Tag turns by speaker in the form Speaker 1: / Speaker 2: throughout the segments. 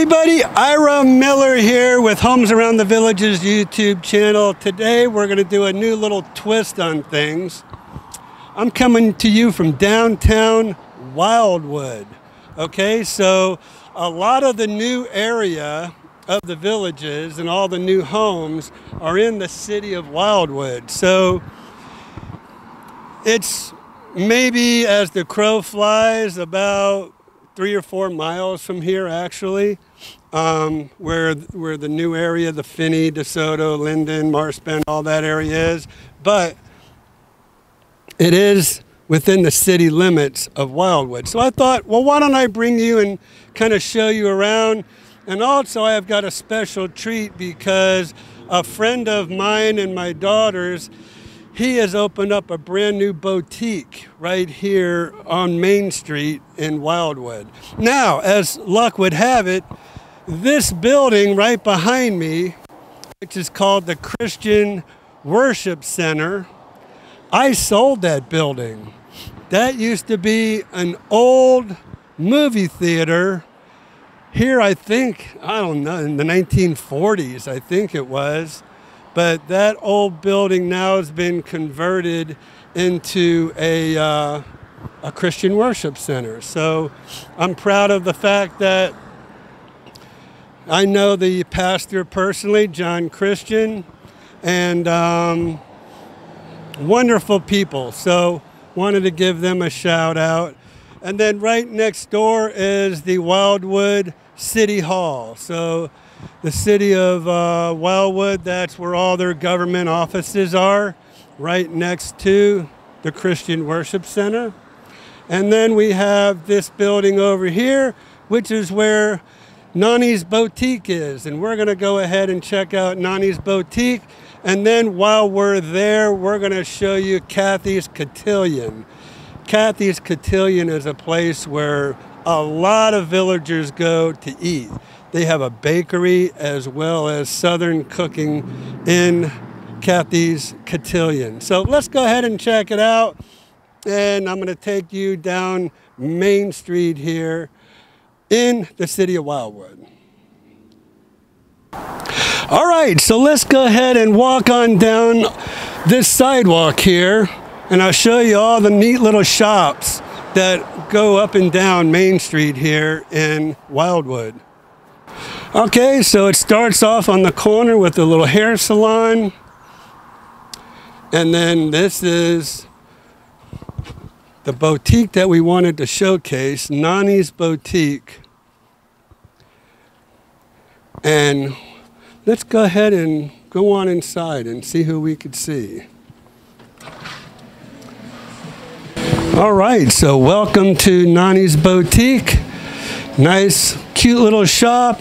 Speaker 1: everybody, Ira Miller here with Homes Around the Villages YouTube channel. Today we're going to do a new little twist on things. I'm coming to you from downtown Wildwood. Okay, so a lot of the new area of the villages and all the new homes are in the city of Wildwood. So it's maybe as the crow flies about three or four miles from here, actually, um, where where the new area, the Fenney, DeSoto, Linden, Marsh all that area is. But it is within the city limits of Wildwood. So I thought, well, why don't I bring you and kind of show you around? And also, I have got a special treat because a friend of mine and my daughter's he has opened up a brand new boutique right here on Main Street in Wildwood. Now, as luck would have it, this building right behind me, which is called the Christian Worship Center, I sold that building. That used to be an old movie theater here, I think, I don't know, in the 1940s, I think it was. But that old building now has been converted into a, uh, a Christian worship center. So I'm proud of the fact that I know the pastor personally, John Christian, and um, wonderful people. So wanted to give them a shout out. And then right next door is the Wildwood City Hall. So the city of uh, that's where all their government offices are, right next to the Christian Worship Center. And then we have this building over here, which is where Nonnie's Boutique is. And we're going to go ahead and check out Nonnie's Boutique. And then while we're there, we're going to show you Kathy's Cotillion. Kathy's Cotillion is a place where a lot of villagers go to eat. They have a bakery as well as Southern cooking in Kathy's Cotillion. So let's go ahead and check it out. And I'm going to take you down Main Street here in the city of Wildwood. All right, so let's go ahead and walk on down this sidewalk here, and I'll show you all the neat little shops that go up and down Main Street here in Wildwood. Okay, so it starts off on the corner with a little hair salon. And then this is the boutique that we wanted to showcase, Nonnie's Boutique. And let's go ahead and go on inside and see who we could see. All right, so welcome to Nonnie's Boutique. Nice, cute little shop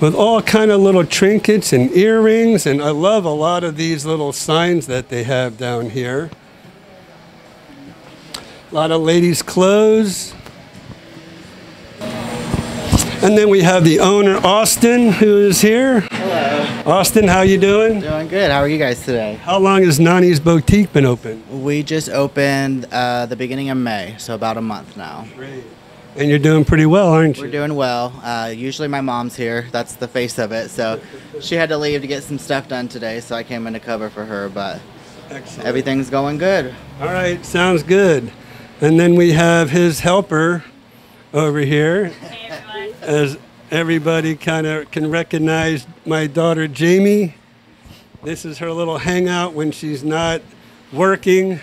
Speaker 1: with all kind of little trinkets and earrings. And I love a lot of these little signs that they have down here. A lot of ladies' clothes. And then we have the owner, Austin, who is here.
Speaker 2: Hello.
Speaker 1: Austin, how you doing?
Speaker 2: Doing good. How are you guys today?
Speaker 1: How long has Nonnie's Boutique been open?
Speaker 2: We just opened uh, the beginning of May, so about a month now.
Speaker 1: Great. And you're doing pretty well, aren't you?
Speaker 2: We're doing well. Uh, usually my mom's here. That's the face of it. So she had to leave to get some stuff done today, so I came in to cover for her. But
Speaker 1: Excellent.
Speaker 2: everything's going good.
Speaker 1: All right, sounds good. And then we have his helper over here. As everybody kind of can recognize my daughter Jamie. This is her little hangout when she's not working,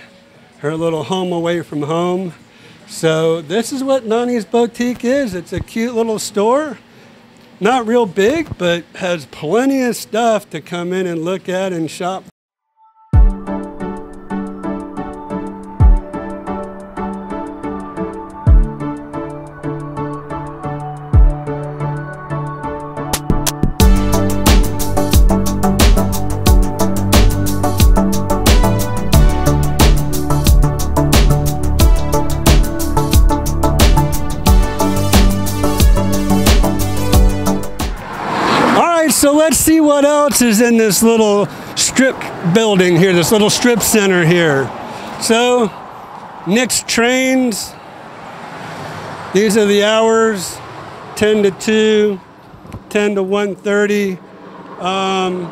Speaker 1: her little home away from home. So this is what Nonnie's Boutique is. It's a cute little store. Not real big, but has plenty of stuff to come in and look at and shop let's see what else is in this little strip building here, this little strip center here. So, Nick's trains. These are the hours 10 to 2. 10 to 1:30. Um,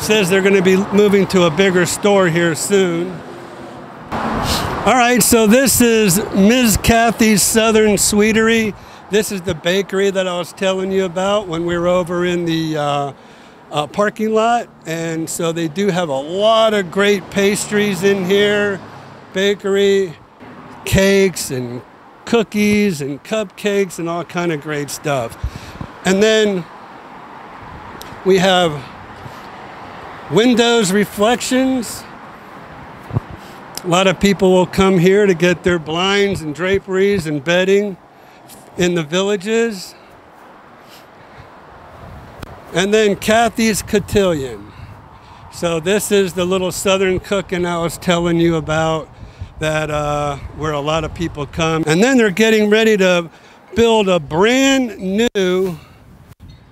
Speaker 1: says they're going to be moving to a bigger store here soon. All right, so this is Ms. Kathy's Southern Sweetery. This is the bakery that I was telling you about when we were over in the uh, uh, parking lot. And so they do have a lot of great pastries in here, bakery, cakes and cookies and cupcakes and all kind of great stuff. And then we have windows reflections. A lot of people will come here to get their blinds and draperies and bedding in the villages. And then Kathy's Cotillion. So this is the little southern cooking I was telling you about that uh, where a lot of people come. And then they're getting ready to build a brand new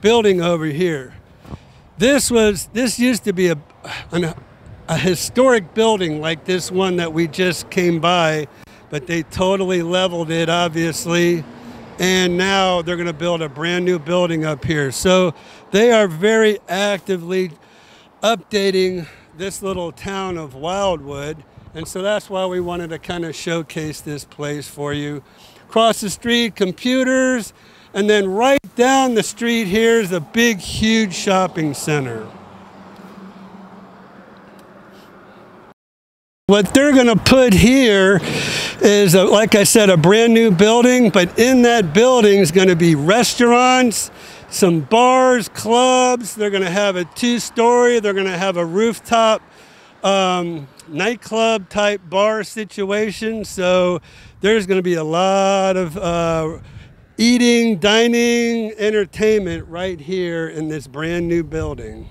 Speaker 1: building over here. This was this used to be a an, a historic building like this one that we just came by, but they totally leveled it obviously. And now they're going to build a brand new building up here. So they are very actively updating this little town of Wildwood. And so that's why we wanted to kind of showcase this place for you. Across the street, computers, and then right down the street here is a big, huge shopping center. What they're going to put here is, a, like I said, a brand new building, but in that building is going to be restaurants, some bars, clubs. They're going to have a two story, they're going to have a rooftop um, nightclub type bar situation. So there's going to be a lot of uh, eating, dining, entertainment right here in this brand new building.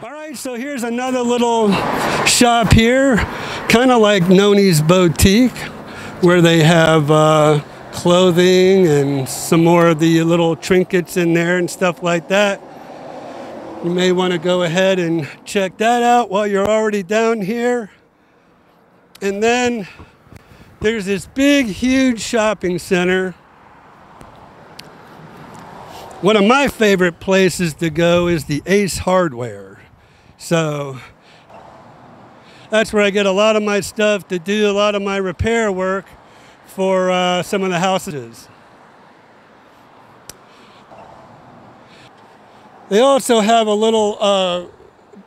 Speaker 1: All right, so here's another little shop here, kind of like Nonnie's Boutique, where they have uh, clothing and some more of the little trinkets in there and stuff like that. You may want to go ahead and check that out while you're already down here. And then there's this big, huge shopping center. One of my favorite places to go is the Ace Hardware. So that's where I get a lot of my stuff to do a lot of my repair work for uh, some of the houses. They also have a little uh,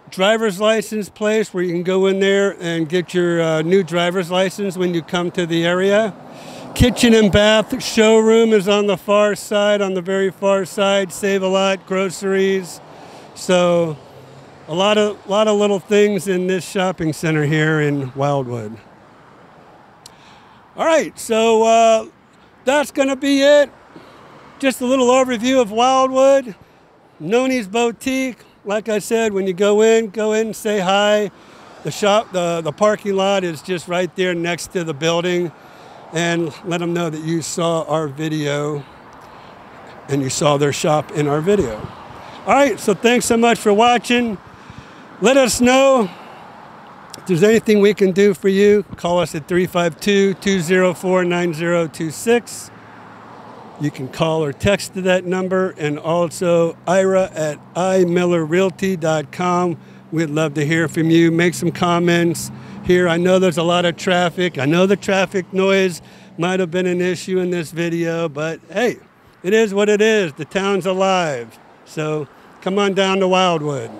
Speaker 1: driver's license place where you can go in there and get your uh, new driver's license when you come to the area. Kitchen and bath showroom is on the far side, on the very far side. Save a lot, groceries. So a lot of lot of little things in this shopping center here in Wildwood. All right, so uh, that's going to be it. Just a little overview of Wildwood, Nonnie's Boutique, like I said, when you go in, go in say hi. The shop, the, the parking lot is just right there next to the building. And let them know that you saw our video and you saw their shop in our video. All right, so thanks so much for watching. Let us know if there's anything we can do for you. Call us at 352 204 9026. You can call or text to that number and also Ira at imillerrealty.com. We'd love to hear from you. Make some comments here. I know there's a lot of traffic. I know the traffic noise might have been an issue in this video, but hey, it is what it is. The town's alive. So come on down to Wildwood.